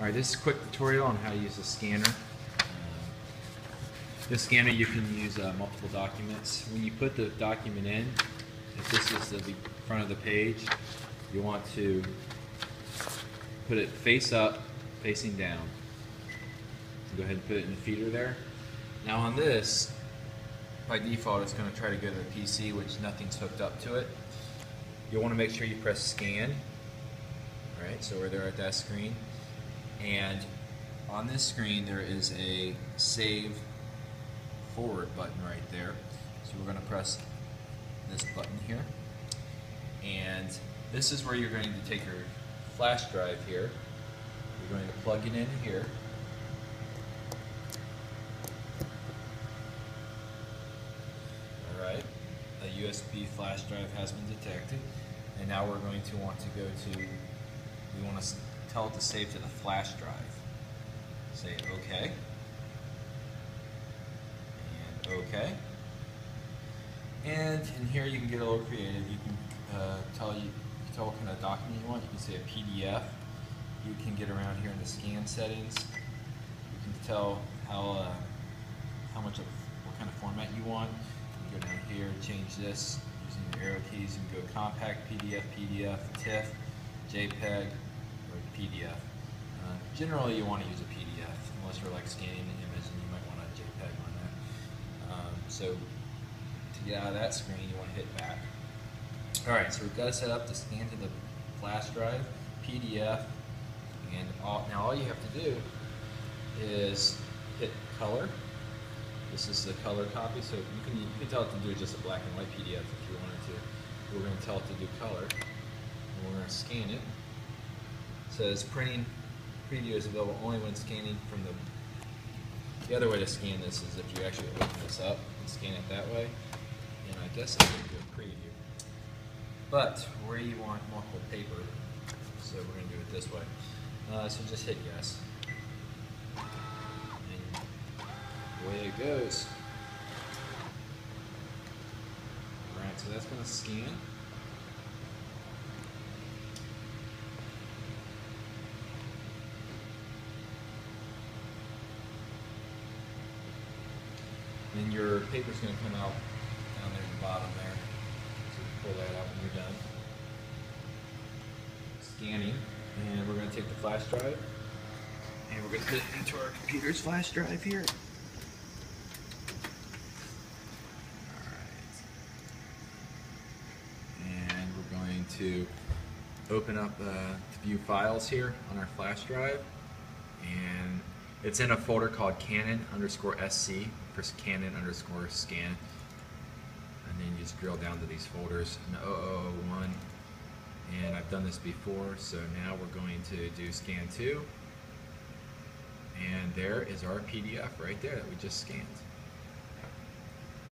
Alright, this is a quick tutorial on how to use a scanner. Uh, This scanner you can use uh, multiple documents. When you put the document in, if this is the front of the page, you want to put it face up, facing down. Go ahead and put it in the feeder there. Now on this, by default it's going to try to go to the PC which nothing's hooked up to it. You'll want to make sure you press scan. Alright, so we're there at that screen. And on this screen there is a save forward button right there. So we're going to press this button here. And this is where you're going to take your flash drive here. You're going to plug it in here. Alright, a USB flash drive has been detected. And now we're going to want to go to, we want to tell it to save to the flash drive. Say OK. And OK. And in here you can get a little creative. You can uh, tell you tell what kind of document you want. You can say a PDF. You can get around here in the scan settings. You can tell how uh, how much of what kind of format you want. You can go down here, change this using your arrow keys. You can go compact PDF, PDF, TIFF, JPEG, or PDF. Uh, generally, you want to use a PDF unless you're like scanning an image, and you might want a JPEG on that. Um, so to get out of that screen, you want to hit back. All right, so we've got it set up to scan to the flash drive, PDF, and all, now all you have to do is hit color. This is the color copy, so you can, you can tell it to do just a black and white PDF if you wanted to. We're going to tell it to do color, and we're going to scan it. Says printing preview is available only when scanning from the. The other way to scan this is if you actually open this up and scan it that way. And I guess I can do a preview. But where you want multiple paper, so we're going to do it this way. Uh, so just hit yes. And away it goes. Alright, so that's going to scan. And your paper's going to come out down there at the bottom there. So pull that out when you're done. Scanning. And we're going to take the flash drive. And we're going to put it into our computer's flash drive here. Alright. And we're going to open up uh, to view files here on our flash drive. And it's in a folder called Canon underscore SC for Canon underscore scan. And then you just drill down to these folders in 0001. And I've done this before, so now we're going to do scan 2. And there is our PDF right there that we just scanned.